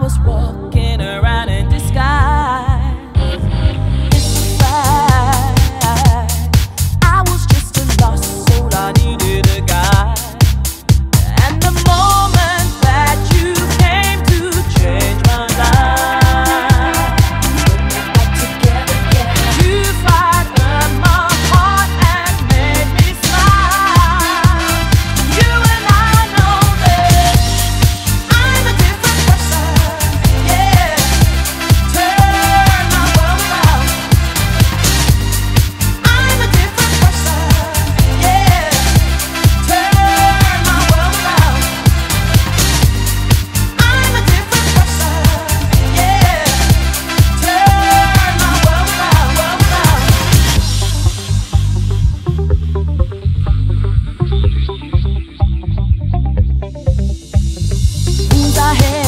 was walking around. सा है।